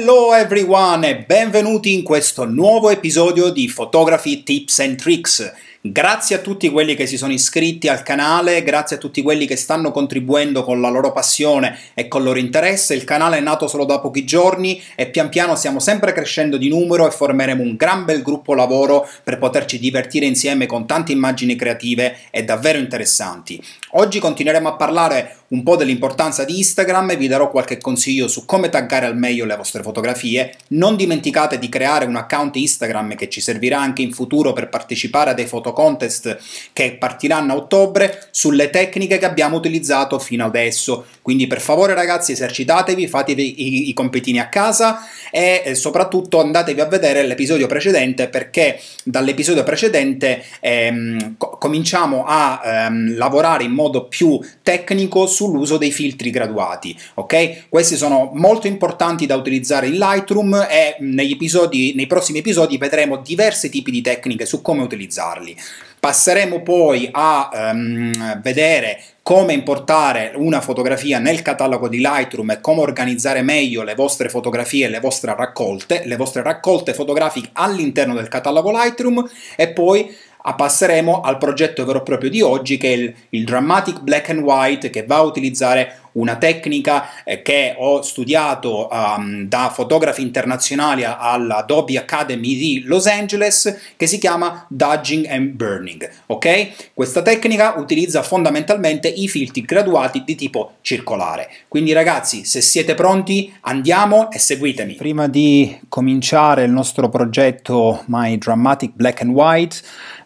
Hello everyone e benvenuti in questo nuovo episodio di Photography Tips and Tricks. Grazie a tutti quelli che si sono iscritti al canale, grazie a tutti quelli che stanno contribuendo con la loro passione e con il loro interesse. Il canale è nato solo da pochi giorni e pian piano stiamo sempre crescendo di numero e formeremo un gran bel gruppo lavoro per poterci divertire insieme con tante immagini creative e davvero interessanti. Oggi continueremo a parlare un po' dell'importanza di Instagram e vi darò qualche consiglio su come taggare al meglio le vostre fotografie. Non dimenticate di creare un account Instagram che ci servirà anche in futuro per partecipare a dei foto contest che partiranno a ottobre sulle tecniche che abbiamo utilizzato fino adesso. Quindi per favore ragazzi esercitatevi, fatevi i, i compitini a casa e eh, soprattutto andatevi a vedere l'episodio precedente perché dall'episodio precedente ehm, co cominciamo a ehm, lavorare in modo più tecnico sull'uso dei filtri graduati. Ok? Questi sono molto importanti da utilizzare in Lightroom e episodi, nei prossimi episodi vedremo diversi tipi di tecniche su come utilizzarli. Passeremo poi a um, vedere come importare una fotografia nel catalogo di Lightroom e come organizzare meglio le vostre fotografie e le vostre raccolte, le vostre raccolte fotografiche all'interno del catalogo Lightroom e poi passeremo al progetto vero e proprio di oggi che è il, il Dramatic Black and White che va a utilizzare una tecnica eh, che ho studiato um, da fotografi internazionali all'Adobe Academy di Los Angeles che si chiama Dodging and Burning. Ok? Questa tecnica utilizza fondamentalmente i filtri graduati di tipo circolare. Quindi ragazzi, se siete pronti, andiamo e seguitemi. Prima di cominciare il nostro progetto My Dramatic Black and White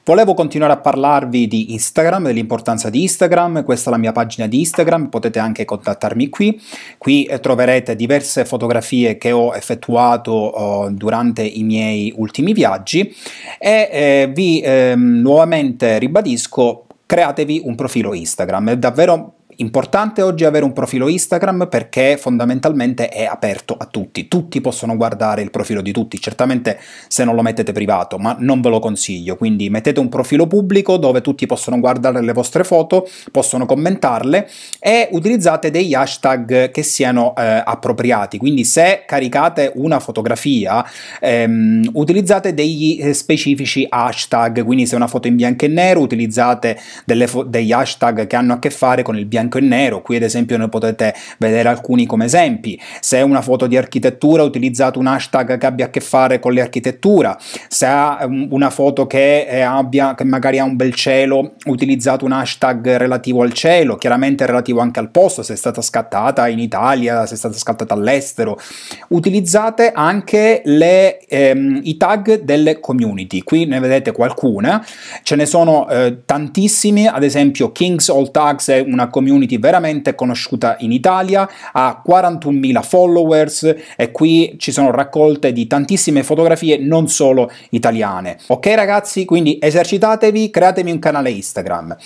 Volevo continuare a parlarvi di Instagram, dell'importanza di Instagram, questa è la mia pagina di Instagram, potete anche contattarmi qui, qui eh, troverete diverse fotografie che ho effettuato oh, durante i miei ultimi viaggi. E eh, vi eh, nuovamente ribadisco createvi un profilo Instagram, è davvero Importante oggi avere un profilo Instagram perché fondamentalmente è aperto a tutti, tutti possono guardare il profilo di tutti, certamente se non lo mettete privato, ma non ve lo consiglio, quindi mettete un profilo pubblico dove tutti possono guardare le vostre foto, possono commentarle e utilizzate degli hashtag che siano eh, appropriati, quindi se caricate una fotografia ehm, utilizzate degli eh, specifici hashtag, quindi se è una foto in bianco e nero utilizzate degli hashtag che hanno a che fare con il bianco bianco e nero, qui ad esempio ne potete vedere alcuni come esempi, se è una foto di architettura utilizzate un hashtag che abbia a che fare con l'architettura, se è una foto che, abbia, che magari ha un bel cielo utilizzate un hashtag relativo al cielo, chiaramente relativo anche al posto, se è stata scattata in Italia, se è stata scattata all'estero, utilizzate anche le, ehm, i tag delle community, qui ne vedete qualcuna, ce ne sono eh, tantissimi, ad esempio Kings All Tags è una community community veramente conosciuta in Italia, ha 41.000 followers e qui ci sono raccolte di tantissime fotografie non solo italiane. Ok ragazzi, quindi esercitatevi, createvi un canale Instagram.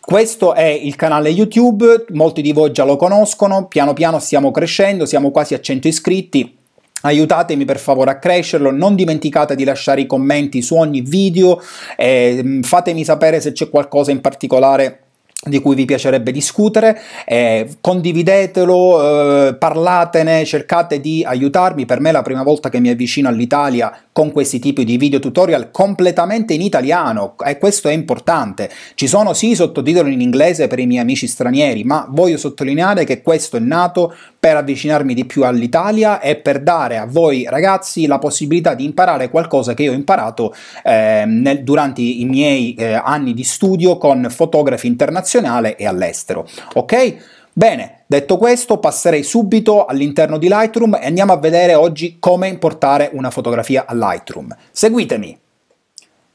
Questo è il canale YouTube, molti di voi già lo conoscono, piano piano stiamo crescendo, siamo quasi a 100 iscritti, Aiutatemi per favore a crescerlo, non dimenticate di lasciare i commenti su ogni video, eh, fatemi sapere se c'è qualcosa in particolare di cui vi piacerebbe discutere, eh, condividetelo, eh, parlatene, cercate di aiutarmi, per me è la prima volta che mi avvicino all'Italia con questi tipi di video tutorial completamente in italiano e questo è importante. Ci sono sì sottotitoli in inglese per i miei amici stranieri, ma voglio sottolineare che questo è nato per avvicinarmi di più all'Italia e per dare a voi ragazzi la possibilità di imparare qualcosa che io ho imparato eh, nel, durante i miei eh, anni di studio con fotografi internazionali e all'estero. Ok? Bene, detto questo passerei subito all'interno di Lightroom e andiamo a vedere oggi come importare una fotografia a Lightroom. Seguitemi!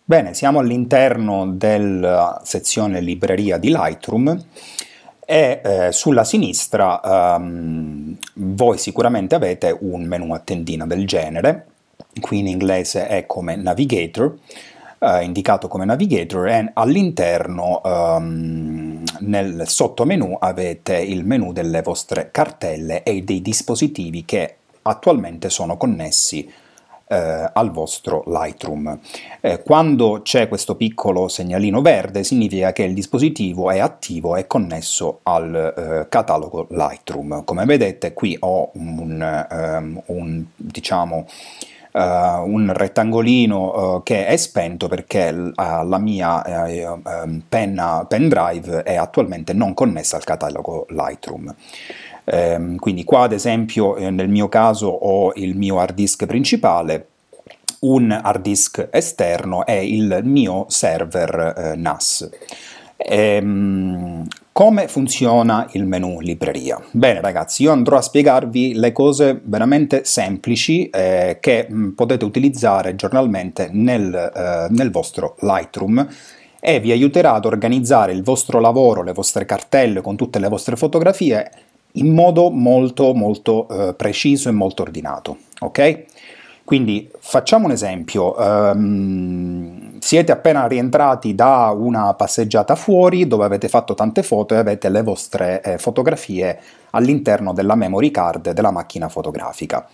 Bene, siamo all'interno della sezione libreria di Lightroom e eh, sulla sinistra um, voi sicuramente avete un menu a tendina del genere, qui in inglese è come Navigator, eh, indicato come Navigator e all'interno um, nel sottomenu avete il menu delle vostre cartelle e dei dispositivi che attualmente sono connessi eh, al vostro Lightroom. Eh, quando c'è questo piccolo segnalino verde significa che il dispositivo è attivo e connesso al eh, catalogo Lightroom. Come vedete qui ho un, um, un diciamo, Uh, un rettangolino uh, che è spento perché uh, la mia um, penna pendrive è attualmente non connessa al catalogo Lightroom. Um, quindi qua ad esempio eh, nel mio caso ho il mio hard disk principale, un hard disk esterno è il mio server eh, NAS. Ehm, come funziona il menu libreria? Bene ragazzi, io andrò a spiegarvi le cose veramente semplici eh, che mh, mm, potete utilizzare giornalmente nel, eh, nel vostro Lightroom e vi aiuterà ad organizzare il vostro lavoro, le vostre cartelle con tutte le vostre fotografie in modo molto molto eh, preciso e molto ordinato, ok? Quindi facciamo un esempio, um, siete appena rientrati da una passeggiata fuori dove avete fatto tante foto e avete le vostre eh, fotografie all'interno della memory card della macchina fotografica.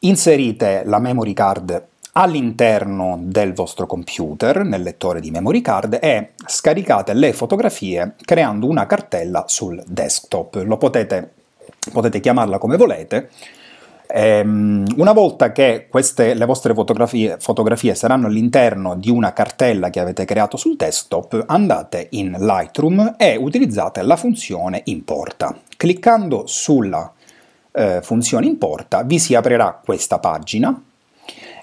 Inserite la memory card all'interno del vostro computer, nel lettore di memory card, e scaricate le fotografie creando una cartella sul desktop. Lo potete, potete chiamarla come volete, Ehm, una volta che queste, le vostre fotografie, fotografie saranno all'interno di una cartella che avete creato sul desktop, andate in Lightroom e utilizzate la funzione importa. Cliccando sulla eh, funzione importa vi si aprirà questa pagina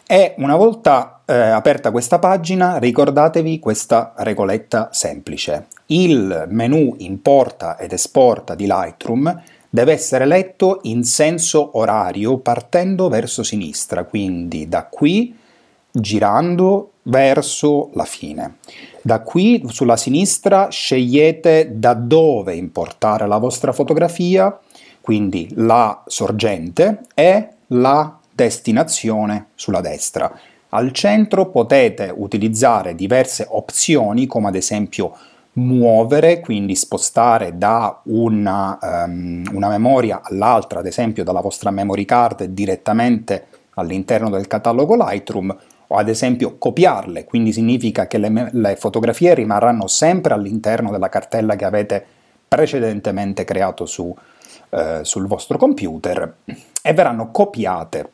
e una volta eh, aperta questa pagina ricordatevi questa regoletta semplice. Il menu importa ed esporta di Lightroom deve essere letto in senso orario partendo verso sinistra, quindi da qui girando verso la fine. Da qui sulla sinistra scegliete da dove importare la vostra fotografia, quindi la sorgente e la destinazione sulla destra. Al centro potete utilizzare diverse opzioni come ad esempio muovere, quindi spostare da una, um, una memoria all'altra, ad esempio dalla vostra memory card direttamente all'interno del catalogo Lightroom, o ad esempio copiarle, quindi significa che le, le fotografie rimarranno sempre all'interno della cartella che avete precedentemente creato su, eh, sul vostro computer e verranno copiate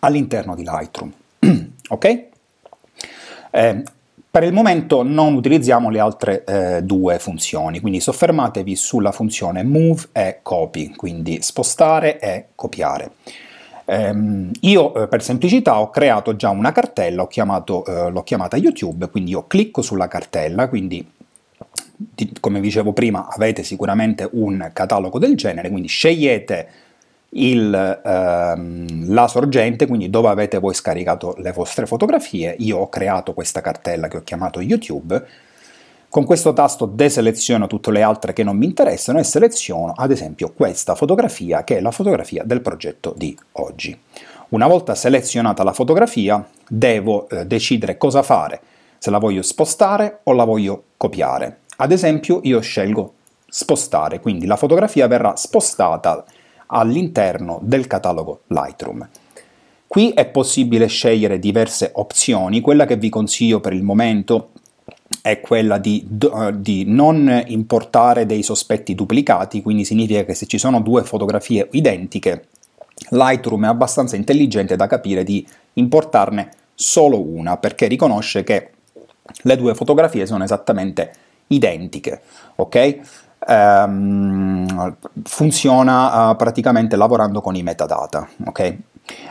all'interno di Lightroom. ok? Eh, per il momento non utilizziamo le altre eh, due funzioni, quindi soffermatevi sulla funzione move e copy, quindi spostare e copiare. Um, io eh, per semplicità ho creato già una cartella, chiamato, eh, l'ho chiamata YouTube, quindi io clicco sulla cartella, quindi di, come dicevo prima avete sicuramente un catalogo del genere, quindi scegliete il, ehm, la sorgente, quindi dove avete voi scaricato le vostre fotografie. Io ho creato questa cartella che ho chiamato YouTube. Con questo tasto deseleziono tutte le altre che non mi interessano e seleziono ad esempio questa fotografia che è la fotografia del progetto di oggi. Una volta selezionata la fotografia devo eh, decidere cosa fare, se la voglio spostare o la voglio copiare. Ad esempio io scelgo spostare, quindi la fotografia verrà spostata all'interno del catalogo Lightroom. Qui è possibile scegliere diverse opzioni, quella che vi consiglio per il momento è quella di, uh, di, non importare dei sospetti duplicati, quindi significa che se ci sono due fotografie identiche, Lightroom è abbastanza intelligente da capire di importarne solo una, perché riconosce che le due fotografie sono esattamente identiche, ok? Ehm, funziona uh, praticamente lavorando con i metadata. Okay?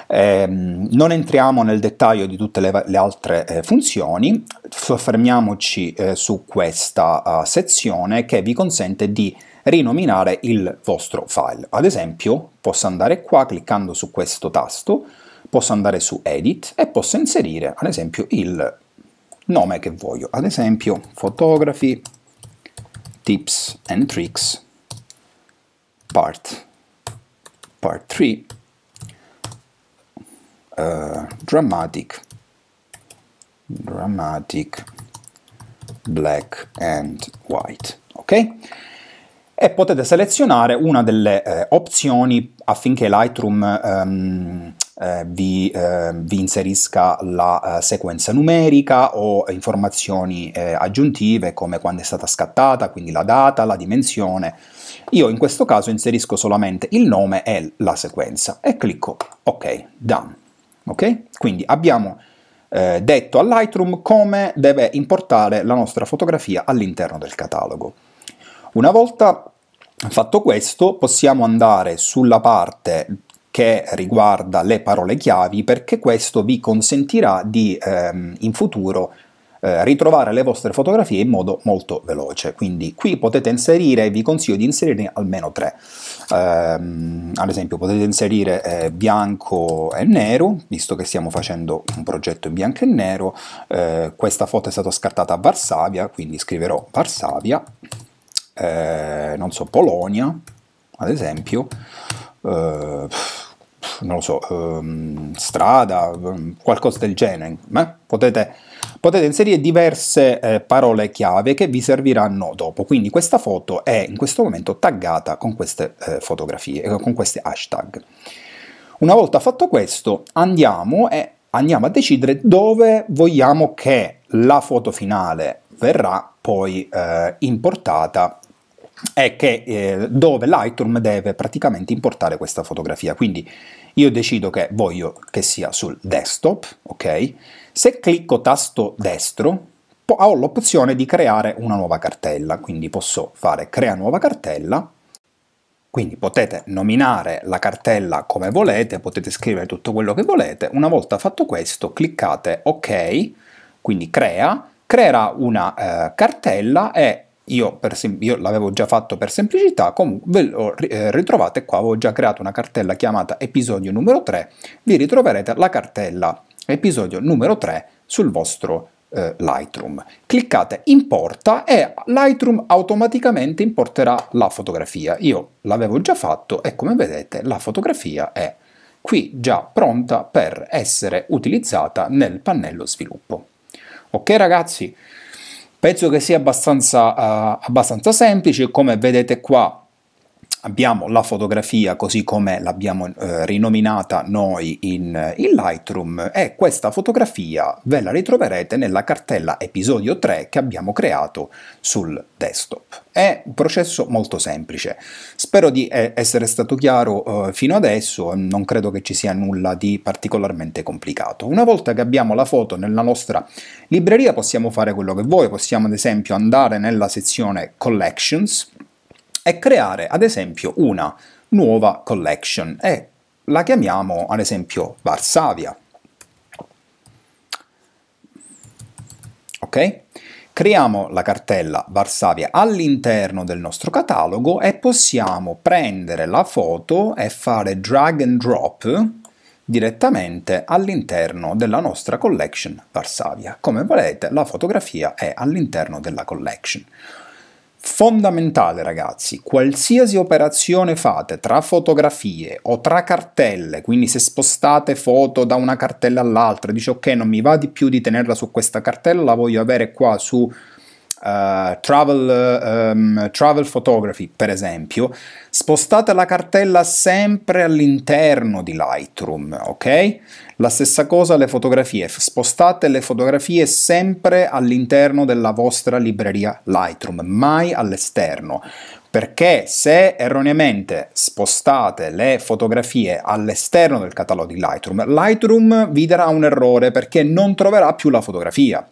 Eh, non entriamo nel dettaglio di tutte le, le altre eh, funzioni, soffermiamoci eh, su questa uh, sezione che vi consente di rinominare il vostro file. Ad esempio posso andare qua cliccando su questo tasto, posso andare su Edit e posso inserire ad esempio il nome che voglio, ad esempio Photography tips and tricks. Part part 3 uh, dramatic. Dramatic. Black and white. Ok? E potete selezionare una delle eh, opzioni affinché Lightroom um, eh, vi, eh, vi, inserisca la uh, sequenza numerica o informazioni eh, aggiuntive come quando è stata scattata, quindi la data, la dimensione. Io in questo caso inserisco solamente il nome e la sequenza e clicco OK, done. Ok? Quindi abbiamo eh, detto a Lightroom come deve importare la nostra fotografia all'interno del catalogo. Una volta fatto questo possiamo andare sulla parte che riguarda le parole chiavi perché questo vi consentirà di ehm, in futuro eh, ritrovare le vostre fotografie in modo molto veloce. Quindi qui potete inserire, vi consiglio di inserire almeno tre. Um, ad esempio potete inserire eh, bianco e nero, visto che stiamo facendo un progetto in bianco e nero, eh, questa foto è stata scartata a Varsavia, quindi scriverò Varsavia, eh, non so, Polonia, ad esempio, eh, non lo so, ehm, strada, ehm, qualcosa del genere, ma potete potete inserire diverse eh, parole chiave che vi serviranno dopo. Quindi questa foto è in questo momento taggata con queste eh, fotografie, eh, con queste hashtag. Una volta fatto questo andiamo, e, andiamo a decidere dove vogliamo che la foto finale verrà poi eh, importata e che, eh, dove Lightroom deve praticamente importare questa fotografia. Quindi io decido che voglio che sia sul desktop, ok? Se clicco tasto destro ho l'opzione di creare una nuova cartella, quindi posso fare crea nuova cartella, quindi potete nominare la cartella come volete, potete scrivere tutto quello che volete, una volta fatto questo cliccate ok, quindi crea, creerà una eh, cartella e io, io l'avevo già fatto per semplicità, comunque ve lo eh, ritrovate qua, avevo già creato una cartella chiamata episodio numero 3, vi ritroverete la cartella episodio numero 3 sul vostro eh, Lightroom. Cliccate importa e Lightroom automaticamente importerà la fotografia. Io l'avevo già fatto e come vedete la fotografia è qui già pronta per essere utilizzata nel pannello sviluppo. Ok ragazzi, penso che sia abbastanza, uh, abbastanza semplice, come vedete qua abbiamo la fotografia così come l'abbiamo eh, rinominata noi in, in, Lightroom e questa fotografia ve la ritroverete nella cartella episodio 3 che abbiamo creato sul desktop. È un processo molto semplice. Spero di eh, essere stato chiaro eh, fino adesso, non credo che ci sia nulla di particolarmente complicato. Una volta che abbiamo la foto nella nostra libreria possiamo fare quello che vuoi, possiamo ad esempio andare nella sezione Collections, è creare ad esempio una nuova collection e la chiamiamo ad esempio Varsavia. Ok? Creiamo la cartella Varsavia all'interno del nostro catalogo e possiamo prendere la foto e fare drag and drop direttamente all'interno della nostra collection Varsavia. Come volete, la fotografia è all'interno della collection. Fondamentale ragazzi, qualsiasi operazione fate tra fotografie o tra cartelle, quindi se spostate foto da una cartella all'altra, dice ok non mi va di più di tenerla su questa cartella, la voglio avere qua su uh, travel, um, travel Photography per esempio, spostate la cartella sempre all'interno di Lightroom, ok? La stessa cosa le fotografie, spostate le fotografie sempre all'interno della vostra libreria Lightroom, mai all'esterno. Perché se erroneamente spostate le fotografie all'esterno del catalogo di Lightroom, Lightroom vi darà un errore perché non troverà più la fotografia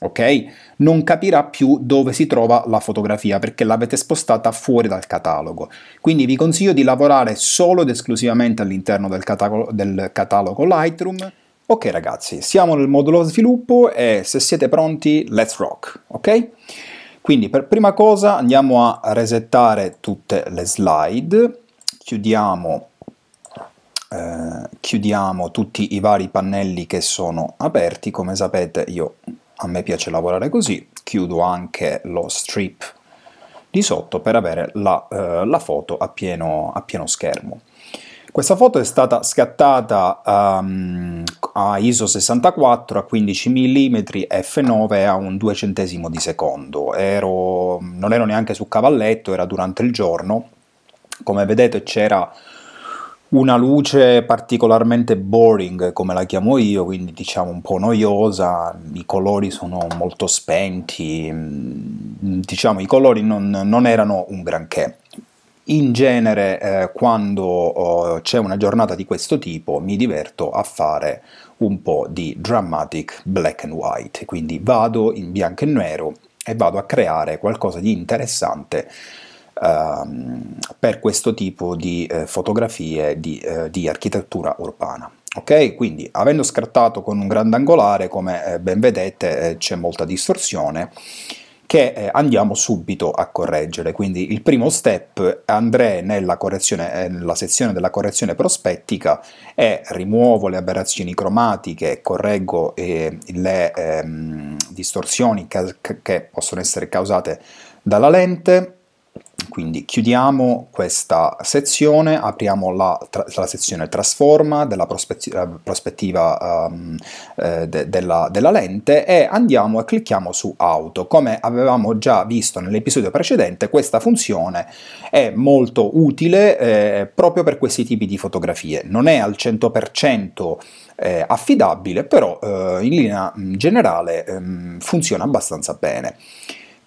ok? Non capirà più dove si trova la fotografia perché l'avete spostata fuori dal catalogo. Quindi vi consiglio di lavorare solo ed esclusivamente all'interno del catalogo, del catalogo Lightroom. Ok ragazzi, siamo nel modulo sviluppo e se siete pronti, let's rock, ok? Quindi per prima cosa andiamo a resettare tutte le slide, chiudiamo, eh, chiudiamo tutti i vari pannelli che sono aperti, come sapete io a me piace lavorare così, chiudo anche lo strip di sotto per avere la, eh, la foto a pieno, a pieno, schermo. Questa foto è stata scattata um, a ISO 64 a 15 mm f9 a un 2 centesimo di secondo. Ero, non ero neanche su cavalletto, era durante il giorno. Come vedete c'era una luce particolarmente boring, come la chiamo io, quindi diciamo un po' noiosa, i colori sono molto spenti, mm, diciamo i colori non, non erano un granché. In genere eh, quando oh, c'è una giornata di questo tipo mi diverto a fare un po' di dramatic black and white, quindi vado in bianco e nero e vado a creare qualcosa di interessante per questo tipo di eh, fotografie di, eh, di, architettura urbana. Ok, quindi avendo scartato con un grandangolare, come eh, ben vedete, eh, c'è molta distorsione che eh, andiamo subito a correggere. Quindi il primo step andrei nella, eh, nella, sezione della correzione prospettica e rimuovo le aberrazioni cromatiche, correggo le ehm, distorsioni che, che possono essere causate dalla lente, quindi chiudiamo questa sezione, apriamo la, la sezione trasforma della prospettiva, prospettiva um, eh, de, della, della, lente e andiamo e clicchiamo su auto. Come avevamo già visto nell'episodio precedente, questa funzione è molto utile eh, proprio per questi tipi di fotografie. Non è al 100% eh, affidabile, però eh, in linea generale ehm, funziona abbastanza bene.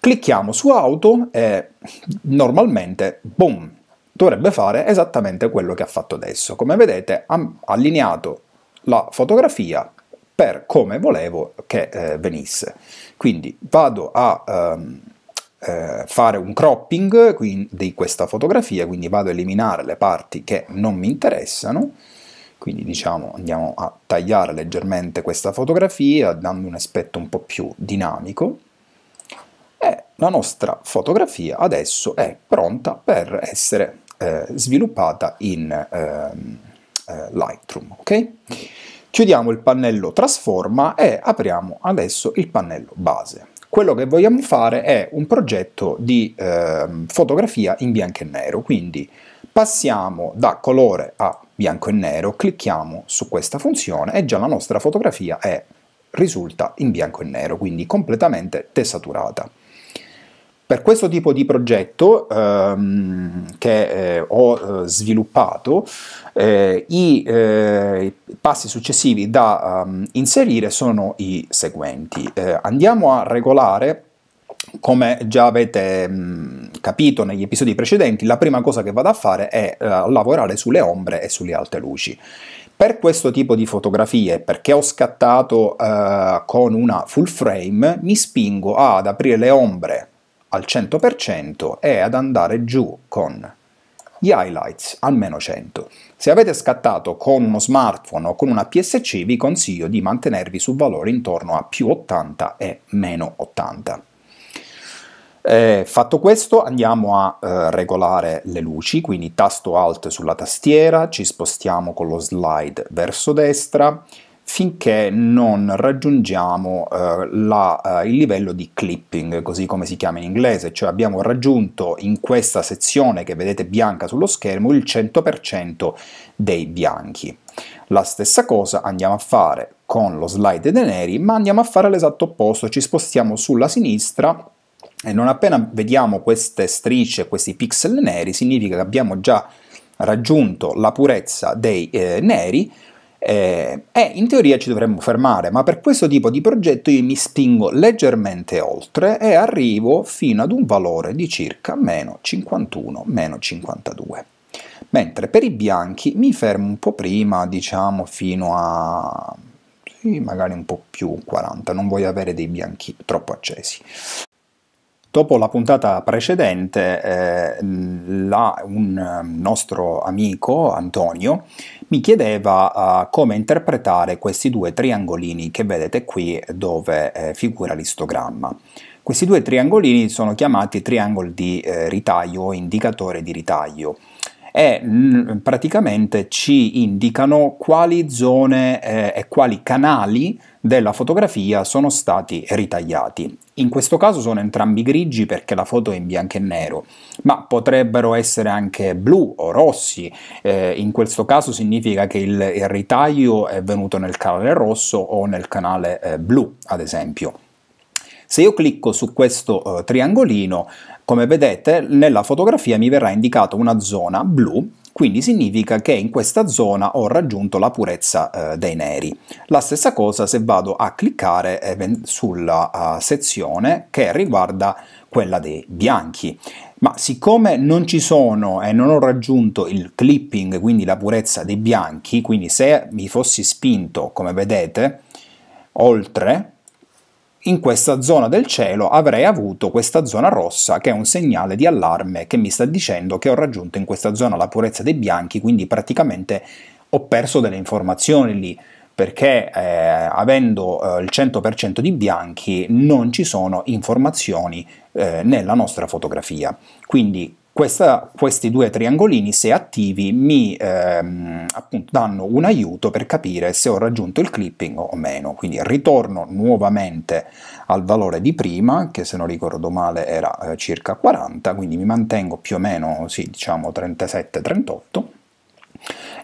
Clicchiamo su auto e normalmente, boom, dovrebbe fare esattamente quello che ha fatto adesso. Come vedete ha allineato la fotografia per come volevo che eh, venisse. Quindi vado a ehm, eh, fare un cropping di questa fotografia, quindi vado a eliminare le parti che non mi interessano, quindi diciamo andiamo a tagliare leggermente questa fotografia dando un aspetto un po' più dinamico la nostra fotografia adesso è pronta per essere eh, sviluppata in ehm, eh, Lightroom. Okay? Chiudiamo il pannello trasforma e apriamo adesso il pannello base. Quello che vogliamo fare è un progetto di eh, fotografia in bianco e nero, quindi passiamo da colore a bianco e nero, clicchiamo su questa funzione e già la nostra fotografia è, risulta in bianco e nero, quindi completamente desaturata. Per questo tipo di progetto ehm, che eh, ho eh, sviluppato, eh, i, eh, passi successivi da um, inserire sono i seguenti. Eh, andiamo a regolare come già avete mh, capito negli episodi precedenti, la prima cosa che vado a fare è uh, lavorare sulle ombre e sulle alte luci. Per questo tipo di fotografie, perché ho scattato con una full frame, mi spingo ad aprire le ombre al 100% e ad andare giù con gli highlights almeno 100. Se avete scattato con uno smartphone o con una PSC vi consiglio di mantenervi su valori intorno a più 80 e meno 80. Eh, fatto questo andiamo a eh, regolare le luci, quindi tasto Alt sulla tastiera, ci spostiamo con lo slide verso destra, finché non raggiungiamo uh, la, uh, il livello di clipping, così come si chiama in inglese, cioè abbiamo raggiunto in questa sezione che vedete bianca sullo schermo il 100% dei bianchi. La stessa cosa andiamo a fare con lo slide dei neri, ma andiamo a fare l'esatto opposto, ci spostiamo sulla sinistra e non appena vediamo queste strisce, questi pixel neri, significa che abbiamo già raggiunto la purezza dei eh, neri, eh, e in teoria ci dovremmo fermare, ma per questo tipo di progetto io mi spingo leggermente oltre e arrivo fino ad un valore di circa meno 51, meno 52. Mentre per i bianchi mi fermo un po' prima, diciamo fino a... Sì, magari un po' più 40, non voglio avere dei bianchi troppo accesi. Dopo la puntata precedente, eh, la, un ehm, nostro amico, Antonio, mi chiedeva uh, come interpretare questi due triangolini che vedete qui dove eh, figura l'istogramma. Questi due triangolini sono chiamati triangoli di eh, ritaglio o indicatore di ritaglio e mh, praticamente ci indicano quali zone eh, e quali canali della fotografia sono stati ritagliati. In questo caso sono entrambi grigi perché la foto è in bianco e nero, ma potrebbero essere anche blu o rossi. Eh, in questo caso significa che il, il, ritaglio è venuto nel canale rosso o nel canale eh, blu, ad esempio. Se io clicco su questo uh, triangolino come vedete nella fotografia mi verrà indicata una zona blu quindi significa che in questa zona ho raggiunto la purezza eh, dei neri. La stessa cosa se vado a cliccare eh, sulla uh, sezione che riguarda quella dei bianchi. Ma siccome non ci sono e non ho raggiunto il clipping, quindi la purezza dei bianchi, quindi se mi fossi spinto, come vedete, oltre, in questa zona del cielo avrei avuto questa zona rossa che è un segnale di allarme che mi sta dicendo che ho raggiunto in questa zona la purezza dei bianchi, quindi praticamente ho perso delle informazioni lì perché eh, avendo eh, il 100% di bianchi non ci sono informazioni eh, nella nostra fotografia. Quindi questa, questi due triangolini, se attivi, mi ehm, appunto, danno un aiuto per capire se ho raggiunto il clipping o meno. Quindi ritorno nuovamente al valore di prima, che se non ricordo male era eh, circa 40, quindi mi mantengo più o meno, sì, diciamo 37-38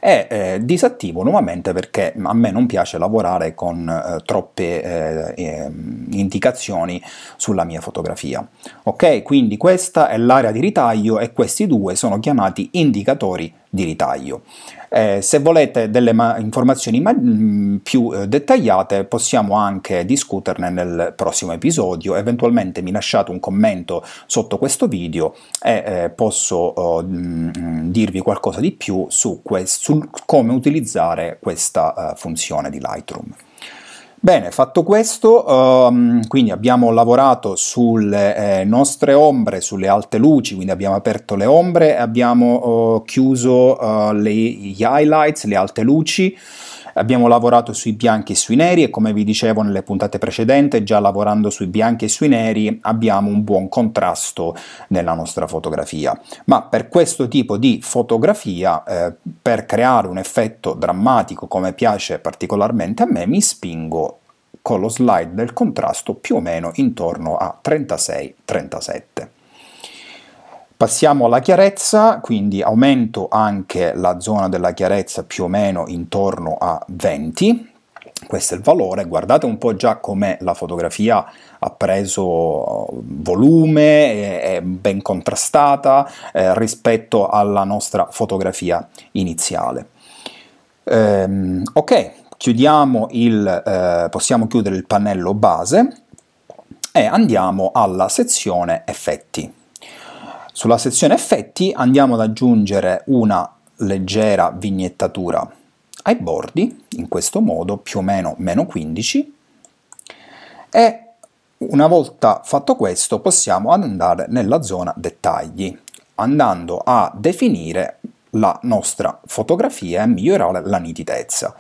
e eh, disattivo nuovamente perché a me non piace lavorare con eh, troppe eh, ehm, indicazioni sulla mia fotografia. Ok, quindi questa è l'area di ritaglio e questi due sono chiamati indicatori di ritaglio. Eh, se volete delle informazioni mm, più eh, dettagliate possiamo anche discuterne nel prossimo episodio, eventualmente mi lasciate un commento sotto questo video e eh, posso oh, mm, dirvi qualcosa di più su, su come utilizzare questa eh, funzione di Lightroom. Bene, fatto questo, um, quindi abbiamo lavorato sulle eh, nostre ombre, sulle alte luci, quindi abbiamo aperto le ombre abbiamo uh, chiuso uh, le, gli highlights, le alte luci, Abbiamo lavorato sui bianchi e sui neri e come vi dicevo nelle puntate precedenti, già lavorando sui bianchi e sui neri abbiamo un buon contrasto nella nostra fotografia. Ma per questo tipo di fotografia, eh, per creare un effetto drammatico come piace particolarmente a me, mi spingo con lo slide del contrasto più o meno intorno a 36-37. Passiamo alla chiarezza, quindi aumento anche la zona della chiarezza più o meno intorno a 20, questo è il valore, guardate un po' già come la fotografia ha preso volume, è ben contrastata eh, rispetto alla nostra fotografia iniziale. Ehm, ok, il, eh, possiamo chiudere il pannello base e andiamo alla sezione effetti. Sulla sezione effetti andiamo ad aggiungere una leggera vignettatura. Ai bordi, in questo modo più o meno meno 15, e una volta fatto questo possiamo andare nella zona dettagli, andando a definire la nostra fotografia e migliorare la nitidezza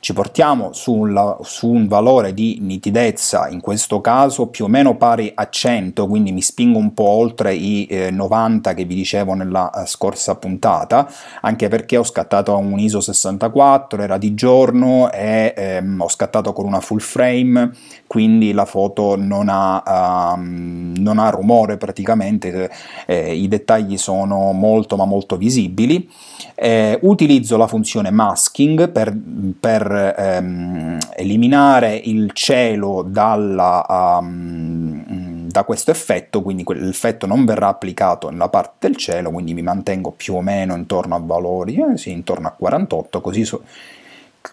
ci portiamo sulla, su un valore di nitidezza, in questo caso più o meno pari a 100, quindi mi spingo un po' oltre i eh, 90 che vi dicevo nella uh, scorsa puntata, anche perché ho scattato un ISO 64, era di giorno e ehm, ho scattato con una full frame, quindi la foto non ha, um, non ha rumore praticamente, eh, i dettagli sono molto ma molto visibili. Eh, utilizzo la funzione masking per, per ehm, eliminare il cielo dalla, um, da questo effetto, quindi l'effetto non verrà applicato nella parte del cielo, quindi mi mantengo più o meno intorno a valori, eh, sì, intorno a 48, così, so,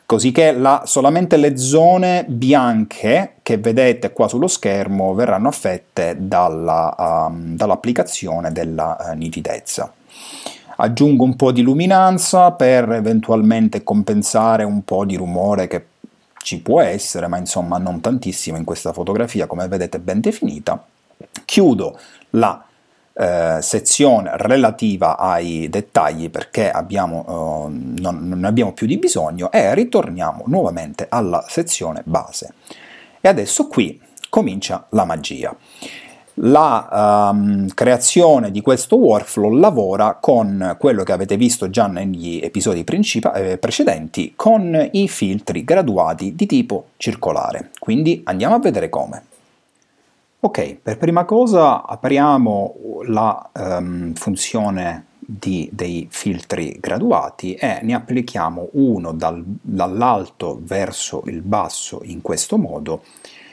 così che la, solamente le zone bianche che vedete qua sullo schermo verranno affette dalla, um, dall'applicazione della uh, nitidezza. Aggiungo un po' di luminanza per eventualmente compensare un po' di rumore che ci può essere, ma insomma non tantissimo in questa fotografia, come vedete ben definita. Chiudo la eh, sezione relativa ai dettagli perché abbiamo, eh, non, non abbiamo più di bisogno e ritorniamo nuovamente alla sezione base. E adesso qui comincia la magia la um, creazione di questo workflow lavora con quello che avete visto già negli episodi eh, precedenti, con i filtri graduati di tipo circolare. Quindi andiamo a vedere come. Ok, per prima cosa apriamo la um, funzione di, dei filtri graduati e ne applichiamo uno dal, dall'alto verso il basso in questo modo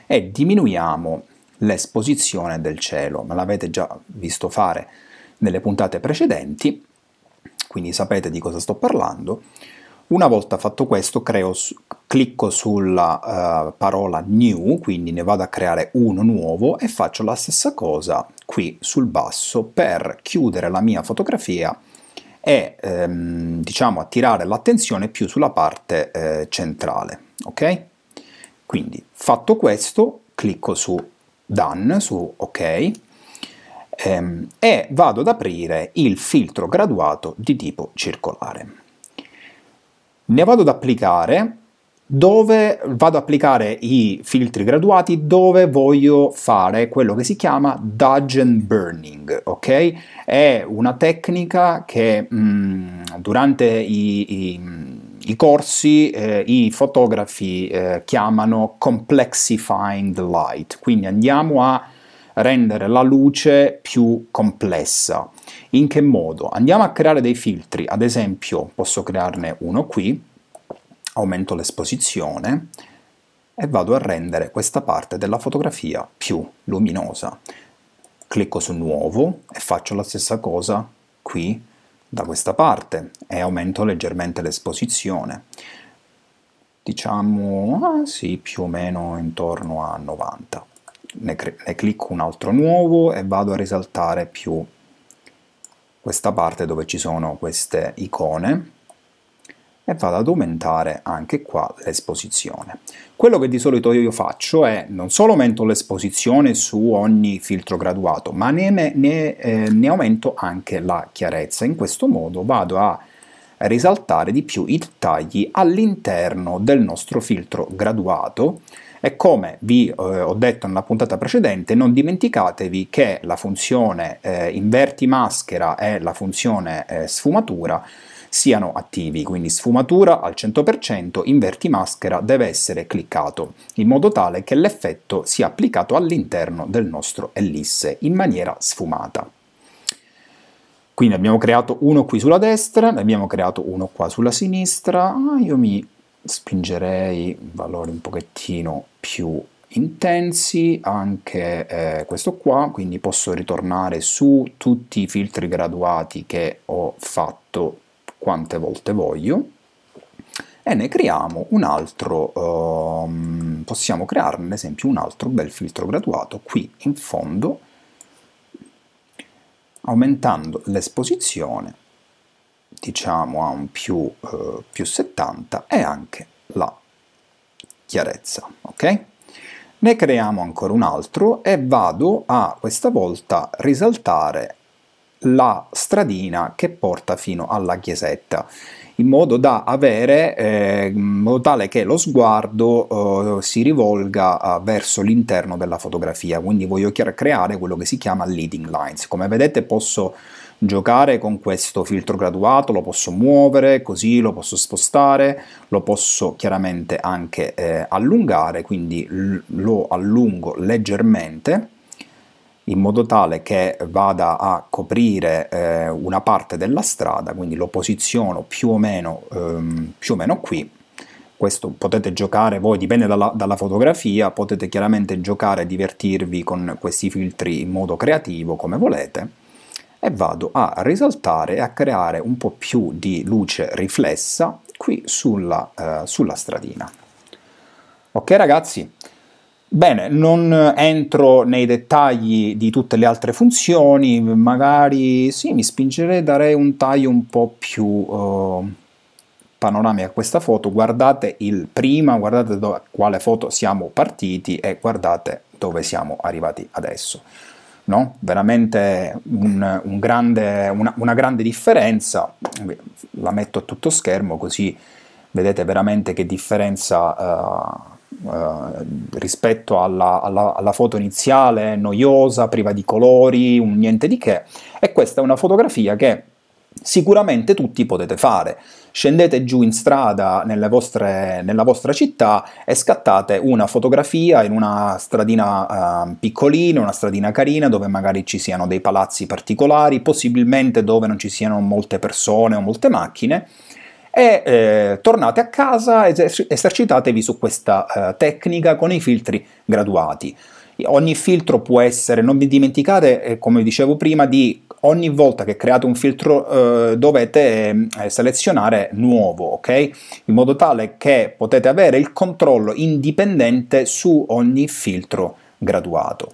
e diminuiamo l'esposizione del cielo, me l'avete già visto fare nelle puntate precedenti, quindi sapete di cosa sto parlando. Una volta fatto questo, creo, clicco sulla uh, parola new, quindi ne vado a creare uno nuovo e faccio la stessa cosa qui sul basso per chiudere la mia fotografia e ehm, diciamo attirare l'attenzione più sulla parte eh, centrale. Ok? Quindi fatto questo, clicco su done, su ok ehm, e vado ad aprire il filtro graduato di tipo circolare. Ne vado ad applicare dove vado ad applicare i filtri graduati dove voglio fare quello che si chiama Dodge burning, ok? È una tecnica che mh, mm, durante i, i, i corsi eh, i fotografi eh, chiamano complexifying the light, quindi andiamo a rendere la luce più complessa. In che modo? Andiamo a creare dei filtri, ad esempio posso crearne uno qui, aumento l'esposizione e vado a rendere questa parte della fotografia più luminosa. Clicco su nuovo e faccio la stessa cosa qui da questa parte e aumento leggermente l'esposizione. Diciamo, ah, sì, più o meno intorno a 90 ne, ne clicco un altro nuovo e vado a risaltare più questa parte dove ci sono queste icone e vado ad aumentare anche qua l'esposizione. Quello che di solito io faccio è non solo aumento l'esposizione su ogni filtro graduato, ma ne, ne, eh, ne aumento anche la chiarezza. In questo modo vado a risaltare di più i dettagli all'interno del nostro filtro graduato e come vi eh, ho detto nella puntata precedente, non dimenticatevi che la funzione eh, inverti maschera e la funzione eh, sfumatura siano attivi, quindi sfumatura al 100%, inverti maschera deve essere cliccato, in modo tale che l'effetto sia applicato all'interno del nostro ellisse in maniera sfumata. Quindi abbiamo creato uno qui sulla destra, ne abbiamo creato uno qua sulla sinistra, ah, io mi spingerei valori un pochettino più intensi anche eh, questo qua. Quindi posso ritornare su tutti i filtri graduati che ho fatto quante volte voglio e ne creiamo un altro um, possiamo crearne ad esempio un altro bel filtro graduato qui in fondo aumentando l'esposizione diciamo a un più, eh, più 70 e anche la chiarezza, ok? Ne creiamo ancora un altro e vado a questa volta risaltare la stradina che porta fino alla chiesetta in modo da avere, eh, in modo tale che lo sguardo eh, si rivolga eh, verso l'interno della fotografia, quindi voglio creare quello che si chiama leading lines. Come vedete posso giocare con questo filtro graduato, lo posso muovere, così lo posso spostare, lo posso chiaramente anche eh, allungare, quindi lo allungo leggermente in modo tale che vada a coprire eh, una parte della strada, quindi lo posiziono più o meno, ehm, più o meno qui. Questo potete giocare voi, dipende dalla, dalla fotografia, potete chiaramente giocare divertirvi con questi filtri in modo creativo come volete e vado a risaltare e a creare un po' più di luce riflessa qui sulla, eh, sulla stradina. Ok ragazzi? Bene, non entro nei dettagli di tutte le altre funzioni, magari sì, mi spingerei, darei un taglio un po' più uh, panoramico a questa foto, guardate il prima, guardate da quale foto siamo partiti e guardate dove siamo arrivati adesso. No? veramente un, un grande, una, una, grande differenza, la metto a tutto schermo così vedete veramente che differenza uh, uh, rispetto alla, alla, alla, foto iniziale, noiosa, priva di colori, un niente di che, e questa è una fotografia che sicuramente tutti potete fare. Scendete giù in strada vostre, nella vostra città e scattate una fotografia in una stradina uh, piccolina, una stradina carina dove magari ci siano dei palazzi particolari, possibilmente dove non ci siano molte persone o molte macchine e eh, tornate a casa e esercitatevi su questa uh, tecnica con i filtri graduati. Ogni filtro può essere, non vi dimenticate, eh, come dicevo prima, di ogni volta che create un filtro eh, dovete eh, selezionare nuovo, ok? In modo tale che potete avere il controllo indipendente su ogni filtro graduato.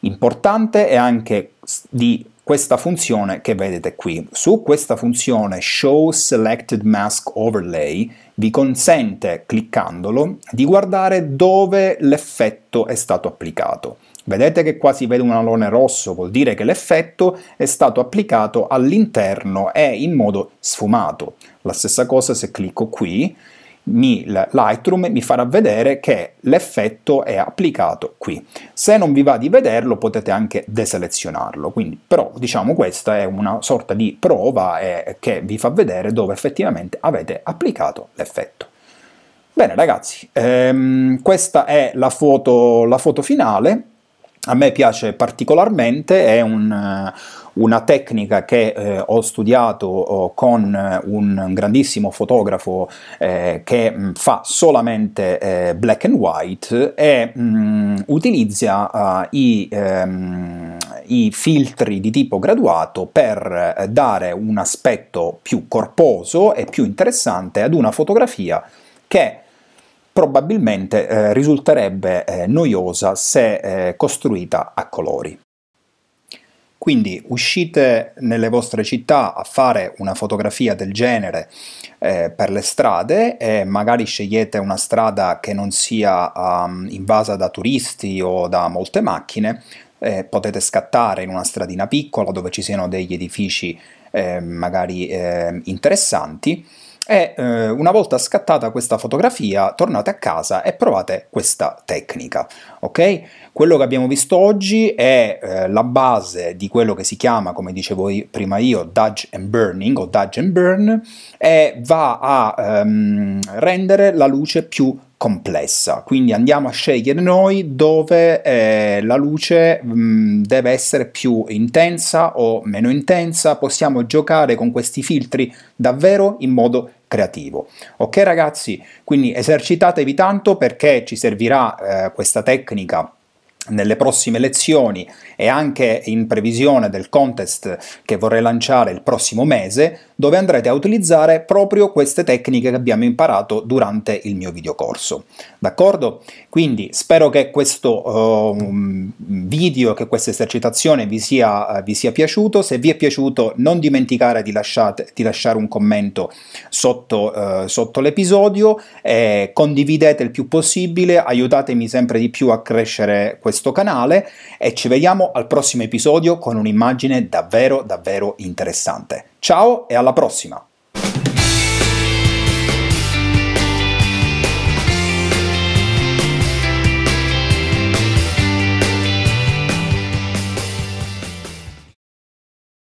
Importante è anche di questa funzione che vedete qui. Su questa funzione Show Selected Mask Overlay vi consente, cliccandolo, di guardare dove l'effetto è stato applicato. Vedete che qua si vede un alone rosso, vuol dire che l'effetto è stato applicato all'interno e in modo sfumato. La stessa cosa se clicco qui, mi, Lightroom mi farà vedere che l'effetto è applicato qui. Se non vi va di vederlo potete anche deselezionarlo, quindi, però diciamo questa è una sorta di prova eh, che vi fa vedere dove effettivamente avete applicato l'effetto. Bene ragazzi, ehm, questa è la foto, la foto finale, a me piace particolarmente, è un una tecnica che eh, ho studiato oh, con eh, un grandissimo fotografo eh, che mh, mm, fa solamente eh, black and white e mh, mm, utilizza uh, i, ehm, i, filtri di tipo graduato per eh, dare un aspetto più corposo e più interessante ad una fotografia che probabilmente risulterebbe noiosa se costruita a colori. Quindi uscite nelle vostre città a fare una fotografia del genere eh, per le strade e magari scegliete una strada che non sia um, invasa da turisti o da molte macchine, eh, potete scattare in una stradina piccola dove ci siano degli edifici eh, magari eh, interessanti e eh, una volta scattata questa fotografia tornate a casa e provate questa tecnica, ok? Quello che abbiamo visto oggi è eh, la base di quello che si chiama, come dicevo prima io, Dodge and Burning o Dodge and Burn e va a ehm, rendere la luce più complessa, quindi andiamo a scegliere noi dove eh, la luce mh, mm, deve essere più intensa o meno intensa, possiamo giocare con questi filtri davvero in modo creativo. Ok ragazzi, quindi esercitatevi tanto perché ci servirà eh, questa tecnica nelle prossime lezioni e anche in previsione del contest che vorrei lanciare il prossimo mese, dove andrete a utilizzare proprio queste tecniche che abbiamo imparato durante il mio videocorso. D'accordo? Quindi spero che questo uh, video, che questa esercitazione vi sia, uh, vi sia, piaciuto. Se vi è piaciuto non dimenticare di, lasciate, di lasciare un commento sotto, uh, sotto l'episodio, condividete il più possibile, aiutatemi sempre di più a crescere questo canale e ci vediamo al prossimo episodio con un'immagine davvero davvero interessante. Ciao e alla prossima!